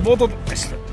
The bottle.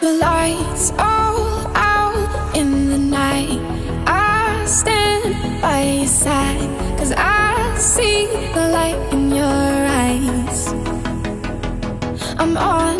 The lights all out in the night. I stand by your side, cause I see the light in your eyes. I'm on